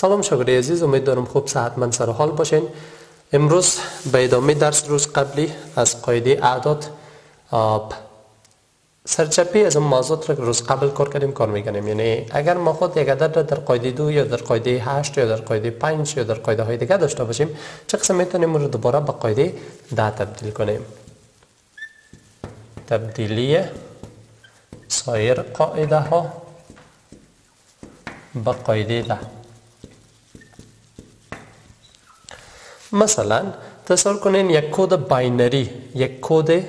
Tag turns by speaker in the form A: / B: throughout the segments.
A: سلام شاگردای عزیز امیدوارم خوب صحتمند سر حال باشین. امروز به ادامه درس روز قبلی از قاعده اعداد سرچپی از اون موضوعات رو روز قبل کار کردیم کار می‌کنیم. یعنی اگر ما خود یک عدد را در قاعده دو یا در قاعده هشت یا در قاعده پنج یا در قاعده های دیگه داشته باشیم چه قسم می‌تونیم رو دوباره به قاعده ده تبدیل کنیم؟ تبدیلی سایر قاعده ها به قاعده ده. مثلا تصور کنین یک کد باینری یک کد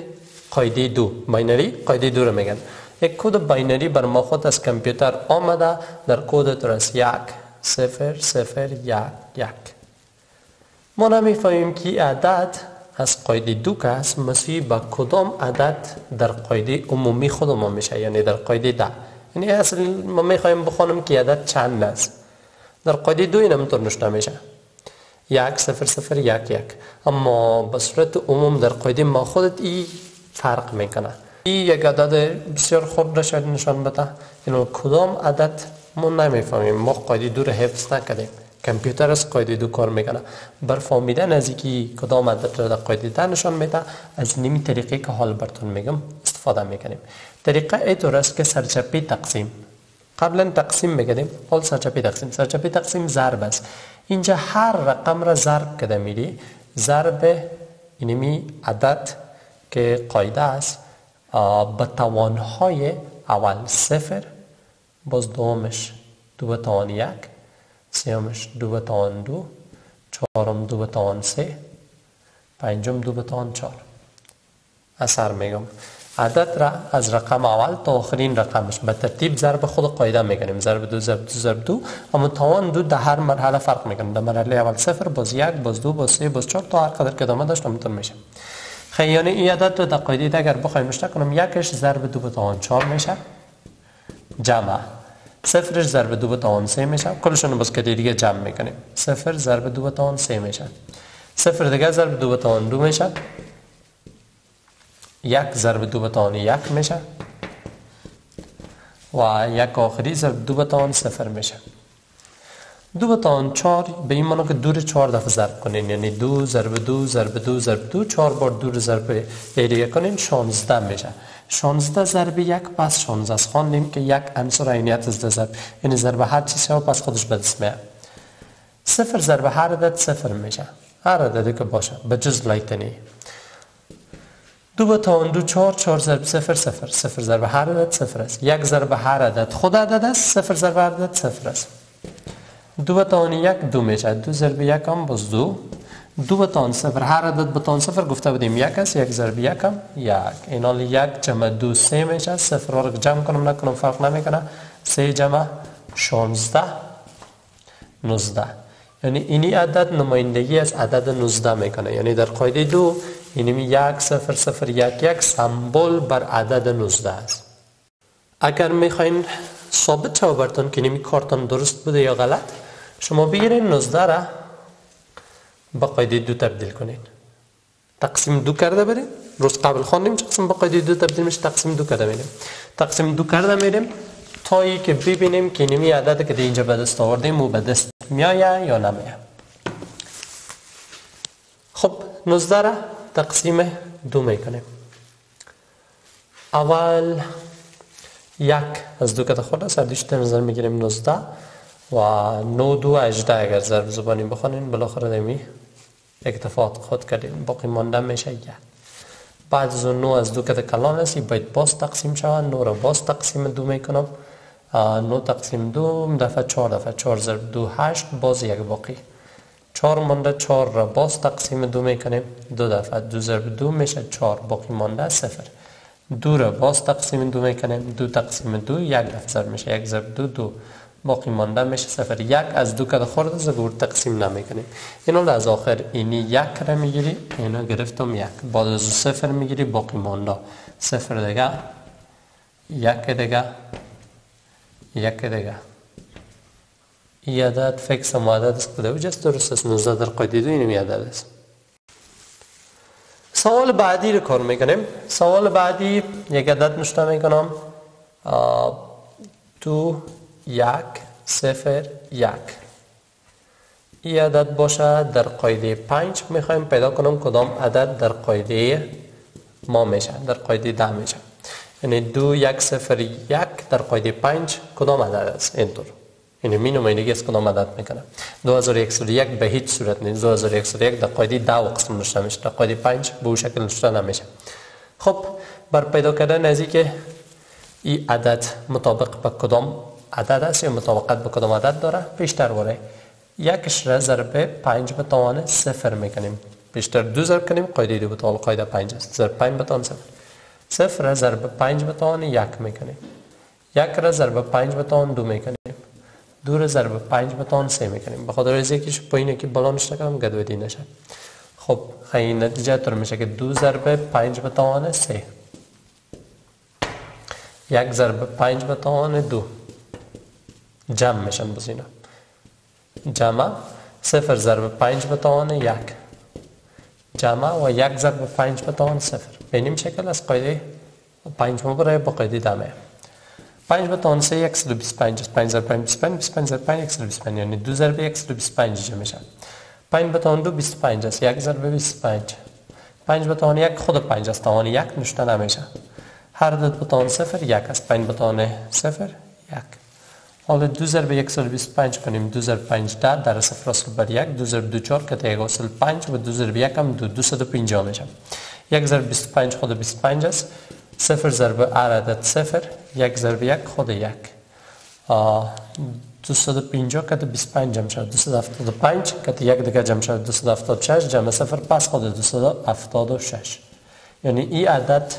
A: قاعده دو. باینری قاعده دو رو میگن. یک کد باینری بر ما خود از کامپیوتر آمده در کد ترس یک صفر صفر یک یک. ما نمی‌فهمیم که عدد از قاعده دو که است مسیح با کدام عدد در قاعده عمومی خود ما میشه یعنی در قاعده ده. یعنی اصل ما می‌خوایم بخونم که عدد چند است. در قاعده دو این همطور نشته میشه. یک صفر صفر یک یک. اما به صورت عموم در قاعده ما خودت ای فرق می‌کنه. این یک عدد بسیار را شاید نشان بده. یعنی کدام عدد ما نمی‌فهمیم. ما قاعده دو رو حفظ نکردیم. کامپیوتر از قاعده دو کار می‌کنه. بر فهمیدن از اینکه کدام عدد را در قاعده ده نشان میده از نمی طریقه که حال براتون میگم استفاده می‌کنیم. طریقه اینطور است که سرچپی تقسیم. قبلا تقسیم میگدیم حال سرچپی تقسیم. سرچپی تقسیم ضرب است. اینجا هر رقم را ضرب کده میری ضرب اینمی عدد که قاعده است به توانهای اول صفر باز دومش دو به توان یک سیامش دو به توان دو چهارم دو به توان سه پنجم دو به توان چهار. اثر میگم. عدد را از رقم اول تا آخرین رقمش. به ترتیب ضرب خود قاعده می‌کنیم ضرب دو ضرب دو ضرب دو. اما توان دو در هر مرحله فرق می‌کنه. در مرحله اول صفر باز یک باز دو باز سه باز چهار تا هر قدر که ادامه داشت همینطور میشه. خیلی یعنی این عدد رو در قاعده اگر بخوایم نشته کنم یکش ضرب دو به توان چهار میشه. جمع. صفرش ضرب دو به توان سه میشه. کلشون باز که دیگه جمع می‌کنیم. صفر ضرب دو به توان سه میشه. صفر دیگه ضرب دو به توان دو میشه. یک ضرب دو به توان یک میشه و یک آخری ضرب دو به توان صفر میشه. دو به توان چار به این معنی که دو رو چهار دفعه ضرب کنین یعنی دو ضرب دو ضرب دو ضرب دو چهار بار دو رو ضرب دیگه کنین شانزده میشه. شانزده ضرب یک پس شانزده از خواندیم که یک عنصر عینیت از ضرب. یعنی ضرب هر چیزی ها پس خودش به دست میاد. صفر ضرب هر عدد صفر میشه. هر عددی که باشه به جز لایتنی. دو به توان دو چهار چهار ضرب صفر صفر. صفر ضرب هر عدد صفر است. یک ضرب هر عدد خود عدد است صفر ضرب هر عدد صفر است. دو به توان یک دو میشه دو ضرب یک هم باز دو. دو به توان صفر هر عدد به توان صفر گفته بودیم یک است یک ضرب یک هم یک. این حال یک جمع دو سه میشه صفر رو جمع کنم نکنم فرق نمی‌کنه. سه جمع شانزده نوزده. یعنی اینی عدد نمایندگی از عدد 19 می‌کنه. یعنی در قاعده دو اینمی یک صفر صفر یک یک سمبل بر عدد 19 است. اگر می‌خواین ثابت شو برتون که اینمی کارتون درست بوده یا غلط شما بگیرین 19 را با قاعده دو تبدیل کنین. تقسیم دو کرده بریم روز قبل خواندیم قسم با قاعده دو تبدیل میشه تقسیم دو کرده میریم. تقسیم دو کرده میریم تا ای که ببینیم که اینمی عدد که اینجا به دست آوردیم و به دست میایه یا نمیایه خب 19 را تقسیم دو می‌کنیم اول یک از دو کتا خود است دیشتر نظر می‌گیریم 19 و 9 دو 18 اگر ضرب زبانی بخونین بالاخره نمی اکتفاق خود کردیم باقی مانده میشه یک. بعد از 9 از دو کتا کلان است باید باز تقسیم شود. 9 را باز تقسیم دو می‌کنم. 9 تقسیم دو دفعه 4 دفعه 4 ضرب دو 8 باز یک باقی. چهار مانده چهار را باز تقسیم دو می‌کنیم. دو دفعه دو ضرب دو میشه چهار. باقی مانده صفر. دو را باز تقسیم دو می‌کنیم. دو تقسیم دو یک ضرب میشه. یک ضرب دو دو. باقی مانده میشه صفر. یک از دو کده خورده زگور تقسیم نمی‌کنیم. اینا از آخر اینی یک را می‌گیری. اینا گرفتم یک. بعد از صفر می‌گیری. باقی مانده صفر دیگه. یک دیگه. یک دیگه. این عدد فکس هم عدد است کده وجست درست است 19 در قاعده دو اینمی عدد است. سوال بعدی رو کار می‌کنیم. سوال بعدی یک عدد نشته می‌کنم. دو یک صفر یک. این عدد باشه در قاعده 5 می‌خوایم پیدا کنم کدام عدد در قاعده ما میشه در قاعده ده میشه. یعنی دو یک صفر یک در قاعده 5 کدام عدد است؟ اینطور یعنی نمایندگی از کدام عدد می‌کنه 2101 به هیچ صورت نیست. 2101 در قاعده ده قسم نوشته میشه. در قاعده 5 به شکل نوشته نمیشه. خب بر پیدا کردن از که این عدد مطابق به کدام عدد است؟ یا مطابقت به کدام عدد داره؟ بیشتر وره. یکش را ضرب 5 به توان صفر می‌کنیم. بیشتر دو ضرب کنیم قاعده دو به توان قاعده 5 است. ضرب 5 به توان صفر. صفر را ضرب 5 به توان یک می‌کنیم. یک را ضرب 5 به توان دو می‌کنیم. دو را ضرب 5 به توان سه می‌کنیم. به خاطر از یکیش پایینه که بالا نشته کنم گدودی نشه. خب این نتیجه طور میشه که دو ضرب 5 به توان سه. یک ضرب 5 به توان دو. جمع میشن بس اینا. جمع صفر ضرب 5 به توان یک. جمع و یک ضرب 5 به توان صفر. بینیم شکل از قاعده؟ 5 مبرای با قاعده دمه. 5 به 3 125 است 5 ضرب 5 25 25 ضرب 5 125 یعنی 2 ضرب 125 اینجا میشه 5 به توان 2 25 است 1 ضرب 25 5 به توان 1 خود 5 است توان 1 نوشته نمیشه. هر عدد به توان 0 1 است 5 به توان 0 1 حالا 2 ضرب 125 کنیم 2 ضرب 5 ده در صفر اصل بر 1 2 ضرب 2 4 که یک اصل 5 و 2 ضرب 1 هم 2 250 میشه 1 ضرب 25 خود 25 است صفر ضرب هر عدد صفر یک ضرب یک خود یک. 250 که 25 جمع شد 275 که یک دیگه جمع شد 276 جمع صفر پس خود 276 یعنی این عدد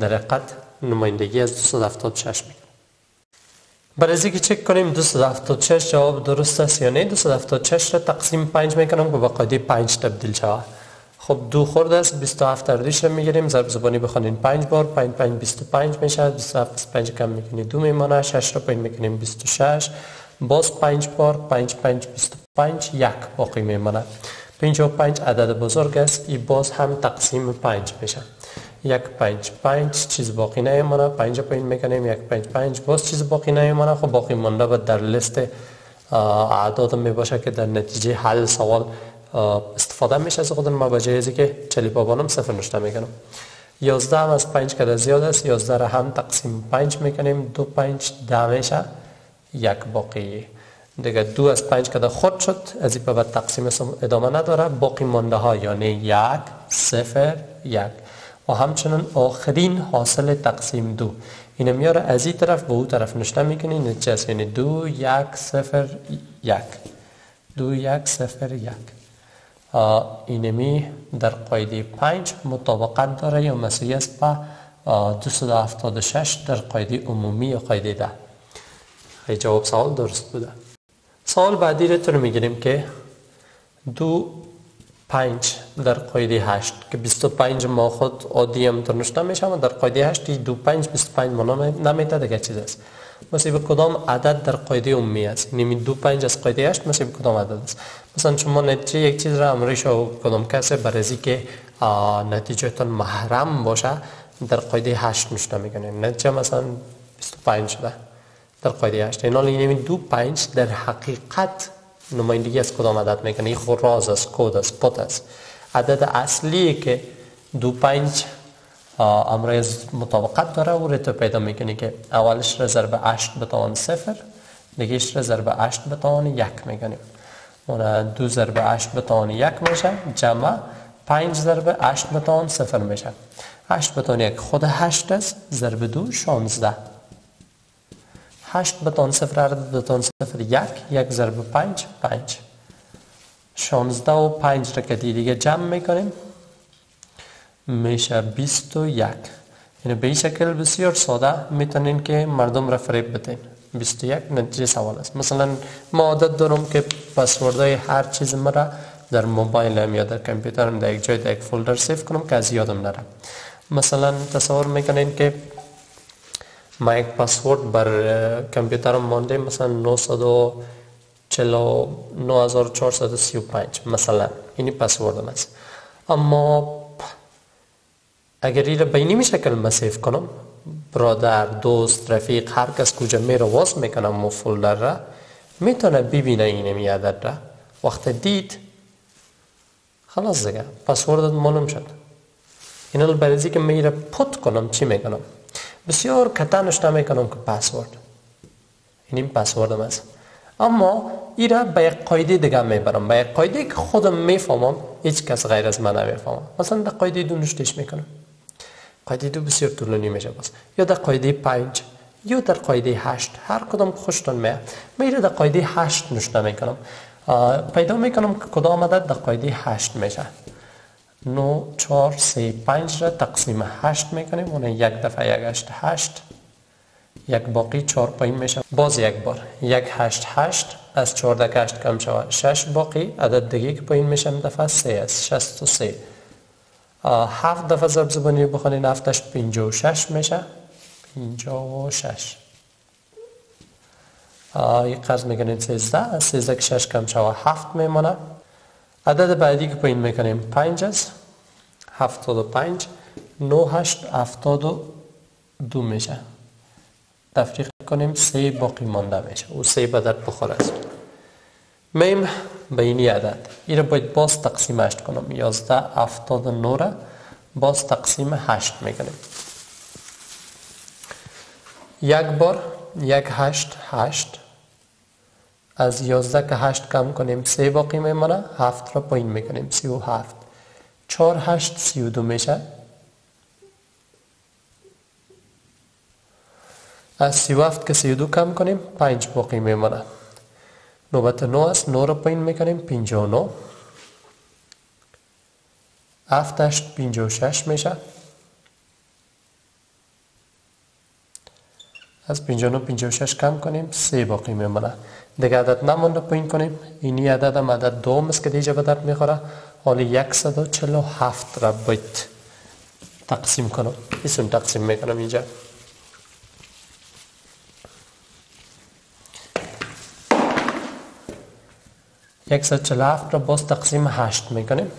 A: در حقیقت نمایندگی از 276 می‌کنه. برای اینکه چک کنیم 276 جواب درست است یا نه 276 را تقسیم 5 می‌کنم که با قاعده 5 تبدیل شود. خب دو خورده است 27 اردیش رو می‌گیریم. ضرب زبانی بخونین. 5 بار 5 5 25 میشه 27 5 کم می‌کنی دو میمانه 6 رو پایین می‌کنیم 26 باز 5 بار 5 5 25 یک باقی میمانه. 55 عدد بزرگ است. ای باز هم تقسیم 5 میشه یک پنج پنج چیز باقی نیمانه. پنج پایین می‌کنیم یک پنج پنج باز چیز باقی نیمانه. خب باقی مانده و در لیست اعداد می باشه که در نتیجه حل سوال استفاده میشه از خود ما بجای ازی که چلی بابانم صفر نشته می‌کنم. یازده هم از پنج که زیاد است. یازده را هم تقسیم پنج می‌کنیم. دو پنج ده میشه. یک باقی. دیگه دو از پنج که خود شد. از این بعد تقسیم ادامه نداره. باقی مانده ها یعنی یک صفر یک. و همچنان آخرین حاصل تقسیم دو. اینه میاره از این طرف به او طرف نشته می‌کنی. نتیجه یعنی دو یک صفر یک. دو یک صفر یک. اینمی در قاعده پنج مطابقت داره یا مسیحی است با 276 در قاعده عمومی یا قاعده ده. خیلی جواب سوال درست بوده. سوال بعدی رو می‌گیریم که دو پنج در قاعده هشت که 25 ما خود عادی هم میشه در قاعده هشت دو پنج 25 ما نمیته دیگه چیز است. به کدام عدد در قاعده عمومی است یعنی دو پنج از قاعده هشت به کدام عدد است مثلا شما نتیجه یک چیز را امری شو کدام کسی برای که نتیجه تان محرم باشه در قاعده هشت نشته می‌کنه نتیجه مثلا 25 شده در قاعده هشت این یعنی دو پنج در حقیقت نمایندگی از کدام عدد می‌کنه این خود راز است کود است پت است عدد اصلی که دو پنج امروز مطابقت داره او رو تو پیدا می‌کنی که اولش را ضرب 8 به توان صفر دیگهش را ضرب 8 به توان یک می‌کنیم. اون دو ضرب 8 به توان یک میشه جمع 5 ضرب 8 به توان صفر میشه. 8 به توان یک خود 8 است ضرب دو 16 8 به توان صفر عدد به توان صفر یک یک ضرب 5 5 16 و 5 را که دیگه جمع می‌کنیم. میشه 21 یعنی به این شکل بسیار ساده می‌تونین که مردم را فریب بدین. 21 نتیجه سوال است. مثلا ما عادت دارم که پسوردهای هر چیز مرا در موبایل یا در کامپیوترم در یک جای در یک فولدر سیف کنم که از یادم نره. مثلا تصور می‌کنین که ما یک پسورد بر کامپیوترم مانده مثلا 949,435 مثلا اینی پسوردم است. اما اگر این به این شکل من سیف کنم. برادر دوست رفیق هر کس کجا میره واس می‌کنم و فولدر را می‌تونه ببینه این عدد را. وقت دید خلاص دیگه. پسورد معلوم شد. این برای که میره پت کنم چی می‌کنم بسیار کتنش نمی‌کنم که پسورد. این پسوردم است. اما ایره به یک قایده دیگه می‌برم به یک قایده که خودم می‌فهمم هیچ کس غیر از من نمی‌فهمم. مثلا در قایده دو نشتش می‌کنم قایده دو بسیار طولانی میشه بس یا در قایده پنج یا در قایده هشت هر کدام خوشتون میاد. میره در قایده هشت نشته می‌کنم. پیدا می‌کنم که کدام عدد در قایده هشت میشه. نو چهار سه پنج را تقسیم هشت می‌کنیم. اون یک دفعه یک هشت هشت یک باقی چهار پایین میشه. باز یک بار. یک هشت هشت از چهارده هشت کم شود. شش باقی عدد دیگه که پایین میشه دفعه سه است. شست و سه. هفت دفعه ضرب زبانی بخونین هفتش پینجا و شش میشه. پینجا و شش. یک قرض می‌کنین سیزده سیزده که شش کم شود هفت میمانه عدد بعدی که پایین می‌کنیم پنج است. هفتاد و پنج نو هشت هفتاد و دو میشه. تفریق کنیم سه باقی مانده میشه. او سه به درد بخور است. میم به اینی عدد این باید باز تقسیم هشت کنم. یازده هفتاد و نو باز تقسیم هشت می‌کنیم. یک بار یک هشت هشت. از یازده که هشت کم کنیم سه باقی میمانه هفت را پایین می‌کنیم. سی و هفت. چار هشت سی و دو میشه. از سی و هفت که سی و دو کم کنیم پنج باقی میمانه نوبت نو است نو را پایین می‌کنیم پینجا و نو هفت هشت پینجا و شش میشه از 59 56 کم کنیم سه باقی میمونه دیگه عدد نمونده پایین کنیم اینی عدد هم عدد دوم است که دیجا به درد می‌خوره حالی 147 را باید تقسیم کنم ایسون تقسیم می‌کنم اینجا یک را باز تقسیم هشت می‌کنیم.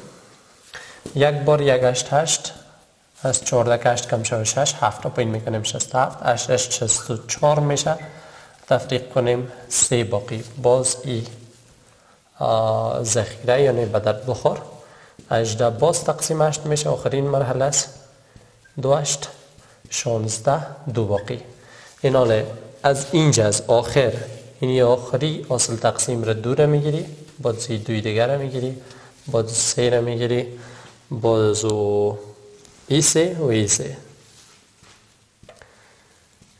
A: یک بار یک هشت هشت از 14 هشت کم شد 6 7 رو پایین می‌کنیم 67 8 8 64 میشه. تفریق کنیم سه باقی. باز ای ذخیره یعنی به درد بخور. 18 باز تقسیم 8 میشه. آخرین مرحله است. 2 8 16 دو باقی. این حاله از اینجا از آخر این آخری اصل تقسیم را دو را می‌گیری. باز دوی دیگر را می‌گیری باز سه را می‌گیری باز ایسه و ایسه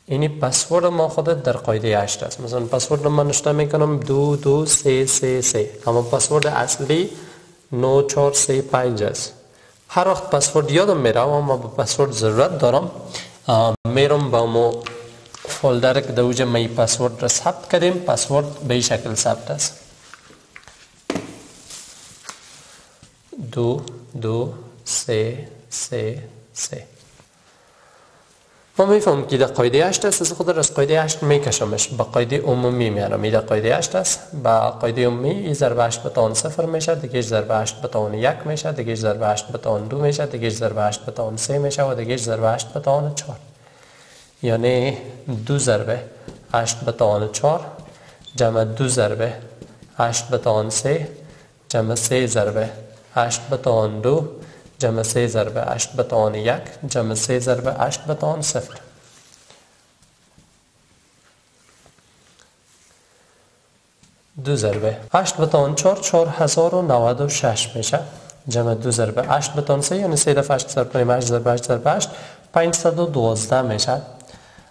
A: اینی پسورد ما خود در قاعده 8 است. مثلا پسورد من نشته می‌کنم دو دو سه سه سه. اما پسورد اصلی نو چار سه پنج است. هر وقت پسورد یادم میره اما به پسورد ضرورت دارم میرم با مو فولدر که دوجه می پسورد را ثبت کردیم پسورد به شکل ثبت است. دو دو سه سه سه. ما می‌فهمم که در قاعده 8 است از خود از قاعده 8 میکشمش. با قاعده عمومی میارم این در قاعده 8 است. با قاعده عمومی این ضرب 8 به تان 0 میشه دیگه ضرب 8 به تان 1 میشه دیگه ضرب 8 به تان 2 میشه دیگه ضرب 8 به تان 3 میشه و دیگه ضرب 8 به تان 4 یعنی دو ضرب 8 به تان 4 جمع دو ضرب 8 به تان 3 جمع 3 ضرب 8 به تان 2 جمع سه ضرب 8 به توان یک جمع سه ضرب 8 به توان صفر. دو ضربه 8 به توان 4 4096 میشه. جمع دو ضربه 8 به توان 3 یعنی 3 دفعه 8 ضرب کنیم 8 ضرب 8 ضرب 8 512 میشه.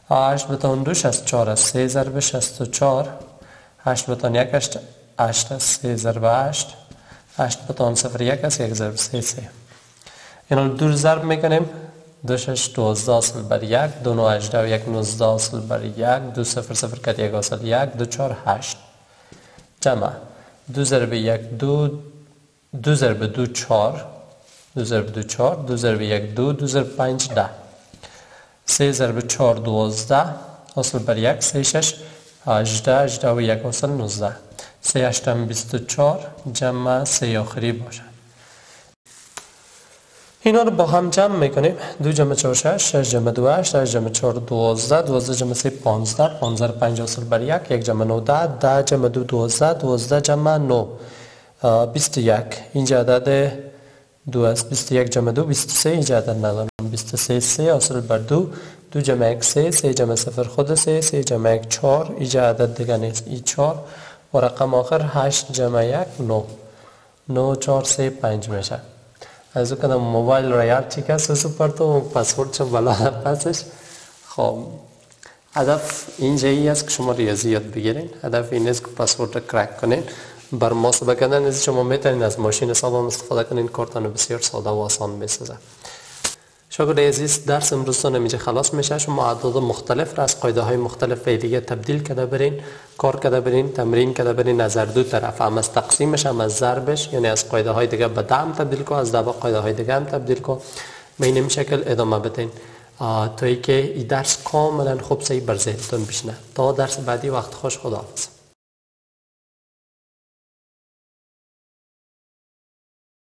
A: 8 به توان 2 64 است 3 ضرب 64 8 به توان 1 8 8 است 3 ضرب 8 8 به توان 0 1 است 1 ضرب 3 3 اینا دور ضرب می‌کنیم. دو شش دوازده اصل بر یک دو نو اجده و یک نوزده اصل بر یک دو صفر صفر کت یک اصل یک دو چار هشت. جمع. دو ضرب یک دو دو ضرب دو چار دو ضرب دو چار دو ضرب یک دو دو ضرب پنج ده. سه ضرب چار دوازده اصل بر یک سه شش هجده هجده و یک اصل نوزده. سه هشتم بیست و چار جمع سه آخری باشد. اینا رو با هم جمع می‌کنیم. دو جمع چهار شش شش جمع دو هشت شش جمع چهار دوازده دوازده جمع سه پانزده پانزده پنج اصل بر یک یک جمع نو ده ده جمع دو دوازده دوازده جمع نو. 21 اینجا عدد دو است 21 جمع دو 23 اینجا عدد ندارم 23 3 حاصل بر دو. دو جمع یک سه سه جمع صفر خود سه سه جمع یک چهار. اینجا عدد دیگه نیست ای چهار. و رقم آخر هشت جمع یک نو. نو چهار سه پنج میشه. از او کنم موبایل را یاد چی کس سوپر تو پاسورد چه بالا پسش خب هدف اینجا ای است که شما ریاضی یاد بگیرین. هدف این است که پاسورد را کرک کنین. بر محاسبه کردن از شما می‌تونین از ماشین حساب استفاده کنین. کارتان بسیار ساده و آسان بسازه. شاگرد عزیز درس امروزتان اینجا خلاص میشه شما اعداد مختلف را از قاعده های مختلف دیگه تبدیل کرده برین کار کرده برین تمرین کرده برین از دو طرف هم از تقسیمش هم از ضربش یعنی از قاعده های دیگه به دم تبدیل کن از دبا قاعده های دیگه هم تبدیل کن به این شکل ادامه بدین تا ای که این درس کاملا خوب سی بر ذهنتون بشنه تا درس بعدی وقت خوش خداحافظ